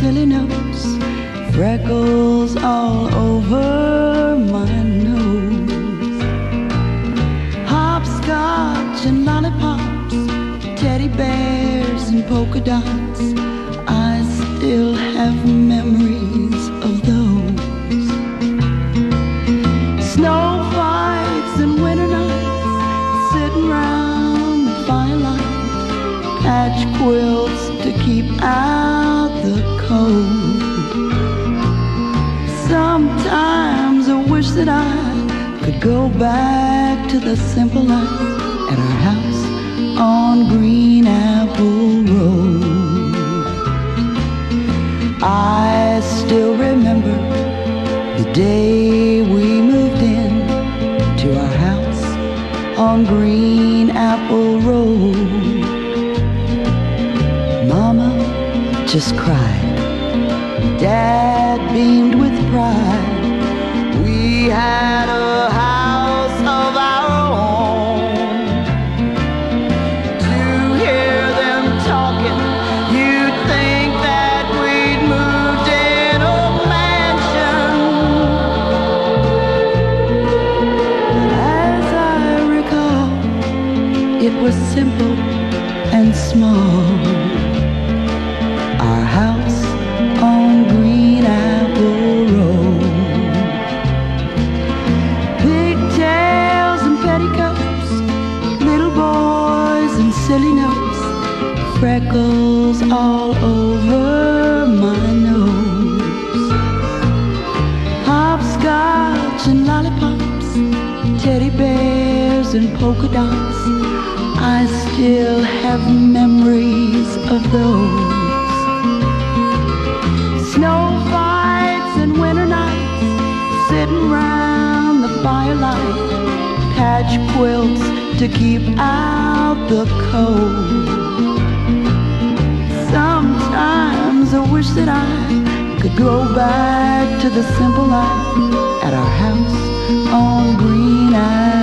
silly notes, freckles all over my nose. Hopscotch and lollipops, teddy bears and polka dots. I still have memories of those. Snow fights and winter nights, sitting round the firelight, patch quilts to keep out Sometimes I wish that I could go back to the simple life at our house on Green Apple Road. I still remember the day we moved in to our house on Green Apple Road. Mama just cried. Dad beamed with pride. We had a house of our own. To hear them talking, you'd think that we'd moved in a mansion. As I recall, it was simple and small. Silly notes, freckles all over my nose. Hopscotch and lollipops, teddy bears and polka dots. I still have memories of those. Snow fights and winter nights, sitting round the firelight, patch quilts to keep out the cold. Sometimes I wish that I could go back to the simple life at our house on Green Road.